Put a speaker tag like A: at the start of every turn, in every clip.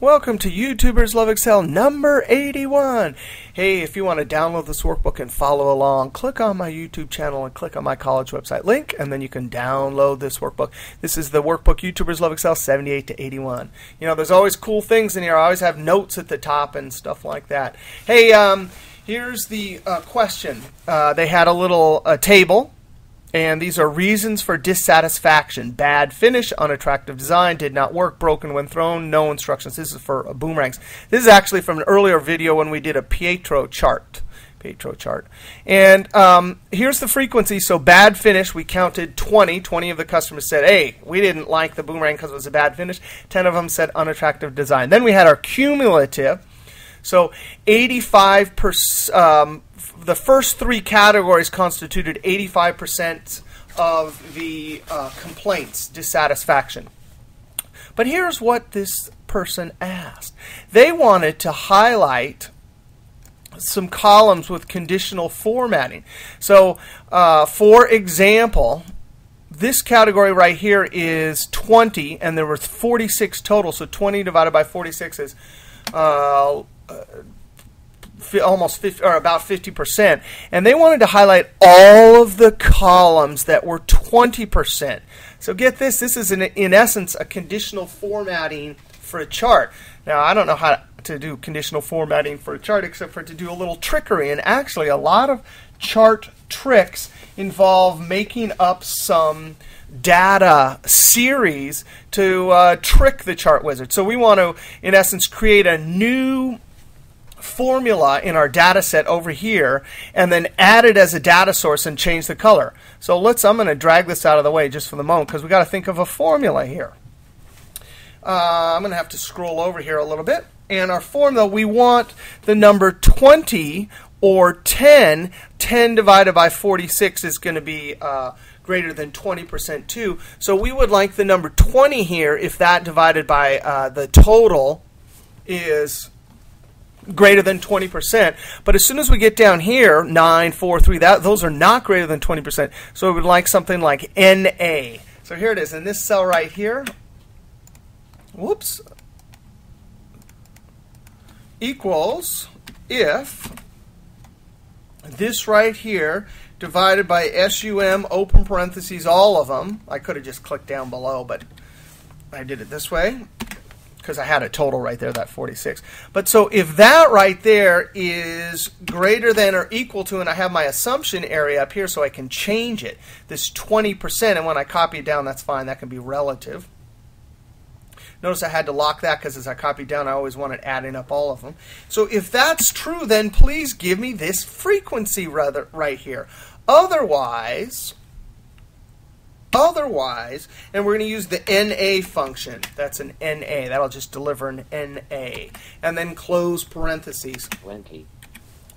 A: Welcome to YouTubers Love Excel number 81. Hey, if you want to download this workbook and follow along, click on my YouTube channel and click on my college website link, and then you can download this workbook. This is the workbook YouTubers Love Excel 78 to 81. You know, there's always cool things in here. I always have notes at the top and stuff like that. Hey, um, here's the uh, question. Uh, they had a little uh, table and these are reasons for dissatisfaction. Bad finish, unattractive design, did not work, broken when thrown, no instructions. This is for boomerangs. This is actually from an earlier video when we did a Pareto chart. Pareto chart. And um, here's the frequency. So bad finish, we counted 20. 20 of the customers said, hey, we didn't like the boomerang because it was a bad finish. 10 of them said unattractive design. Then we had our cumulative. So 85 percent. Um, the first three categories constituted 85% of the uh, complaints, dissatisfaction. But here's what this person asked they wanted to highlight some columns with conditional formatting. So, uh, for example, this category right here is 20, and there were 46 total. So 20 divided by 46 is uh, almost 50, or about 50%. And they wanted to highlight all of the columns that were 20%. So get this, this is in, in essence a conditional formatting for a chart. Now, I don't know how to do conditional formatting for a chart except for to do a little trickery. And actually, a lot of chart tricks involve making up some data series to uh, trick the chart wizard. So we want to, in essence, create a new formula in our data set over here and then add it as a data source and change the color. So let's, I'm going to drag this out of the way just for the moment because we've got to think of a formula here. Uh, I'm going to have to scroll over here a little bit. And our formula, we want the number 20 or 10. 10 divided by 46 is going to be uh, greater than 20% 2. So we would like the number 20 here if that divided by uh, the total is greater than 20%. But as soon as we get down here, 9, 4, 3, that, those are not greater than 20%. So we would like something like NA. So here it is in this cell right here. Whoops. Equals if this right here divided by SUM, open parentheses, all of them. I could have just clicked down below, but I did it this way because I had a total right there, that 46. But so if that right there is greater than or equal to, and I have my assumption area up here so I can change it, this 20%, and when I copy it down, that's fine. That can be relative. Notice I had to lock that because as I copied down, I always wanted adding up all of them. So if that's true, then please give me this frequency rather right here. Otherwise, Otherwise, and we're going to use the NA function. That's an NA. That'll just deliver an NA. And then close parentheses.
B: 20.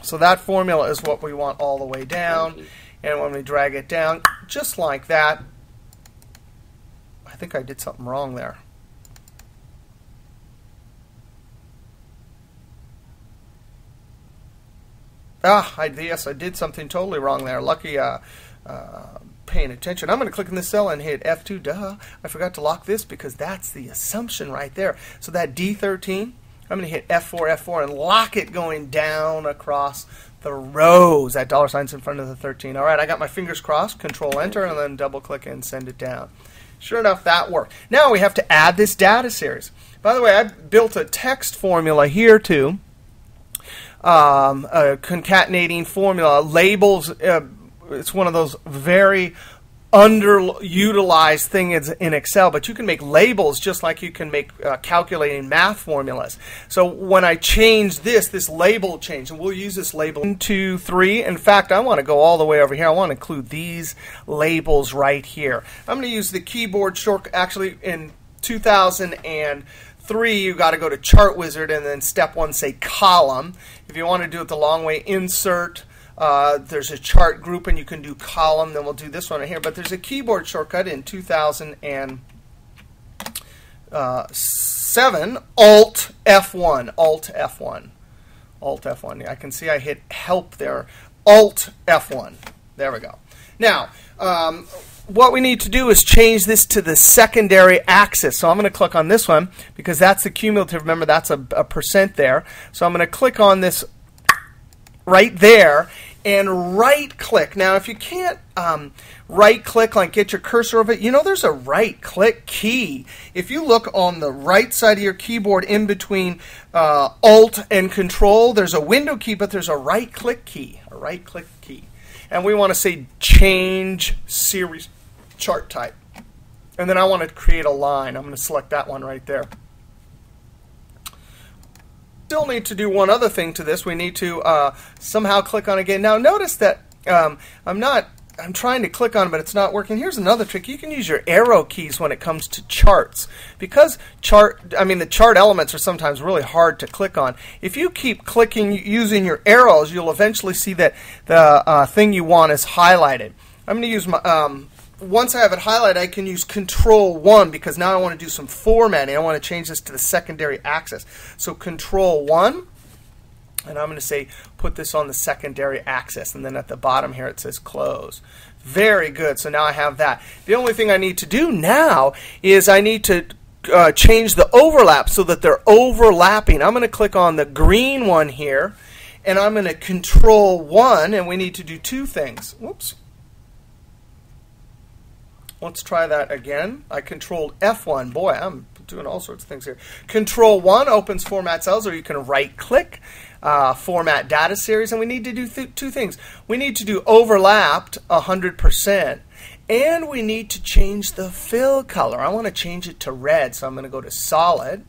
A: So that formula is what we want all the way down.
B: 20.
A: And when we drag it down, just like that, I think I did something wrong there. Ah, I, yes, I did something totally wrong there. Lucky uh, uh, paying attention. I'm going to click in the cell and hit F2. Duh. I forgot to lock this because that's the assumption right there. So that D13, I'm going to hit F4, F4, and lock it going down across the rows. That dollar sign's in front of the 13. All right, I got my fingers crossed. Control Enter, and then double click and send it down. Sure enough, that worked. Now we have to add this data series. By the way, I built a text formula here too. Um, a concatenating formula labels. Uh, it's one of those very underutilized things in Excel, but you can make labels just like you can make uh, calculating math formulas. So when I change this, this label changed, and we'll use this label one, two, three. In fact, I want to go all the way over here. I want to include these labels right here. I'm going to use the keyboard shortcut. Actually, in 2003, you got to go to Chart Wizard and then step one say column. If you want to do it the long way, insert uh, there's a chart group, and you can do column. Then we'll do this one right here. But there's a keyboard shortcut in 2007, uh, Alt F1, Alt F1, Alt F1. I can see I hit Help there. Alt F1. There we go. Now, um, what we need to do is change this to the secondary axis. So I'm going to click on this one because that's the cumulative. Remember, that's a, a percent there. So I'm going to click on this right there and right click. Now, if you can't um, right click, like get your cursor over it, you know there's a right click key. If you look on the right side of your keyboard in between uh, Alt and Control, there's a window key, but there's a right click key, a right click key. And we want to say change series chart type. And then I want to create a line. I'm going to select that one right there still need to do one other thing to this. We need to uh, somehow click on again. Now notice that um, I'm not. I'm trying to click on it, but it's not working. Here's another trick. You can use your arrow keys when it comes to charts. Because chart, I mean, the chart elements are sometimes really hard to click on. If you keep clicking using your arrows, you'll eventually see that the uh, thing you want is highlighted. I'm going to use my, um, once I have it highlighted, I can use Control 1 because now I want to do some formatting. I want to change this to the secondary axis. So Control 1, and I'm going to say put this on the secondary axis. And then at the bottom here it says Close. Very good. So now I have that. The only thing I need to do now is I need to uh, change the overlap so that they're overlapping. I'm going to click on the green one here, and I'm going to Control 1, and we need to do two things. Whoops. Let's try that again. I controlled F1. Boy, I'm doing all sorts of things here. Control 1 opens Format Cells, or you can right-click uh, Format Data Series. And we need to do th two things. We need to do overlapped 100%, and we need to change the fill color. I want to change it to red, so I'm going to go to Solid,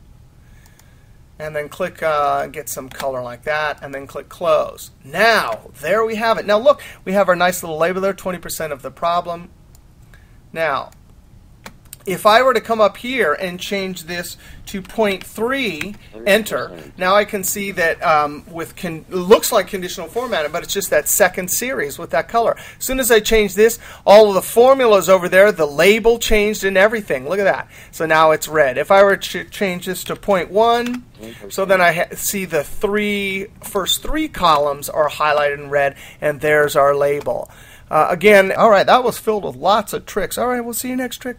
A: and then click uh, get some color like that, and then click Close. Now, there we have it. Now look, we have our nice little label there, 20% of the problem. Now, if I were to come up here and change this to 0.3, enter, now I can see that um, with looks like conditional formatting, but it's just that second series with that color. As soon as I change this, all of the formulas over there, the label changed and everything. Look at that. So now it's red. If I were to change this to 0.1, so then I see the three first three columns are highlighted in red, and there's our label. Uh, again, all right, that was filled with lots of tricks. All right, we'll see you next trick.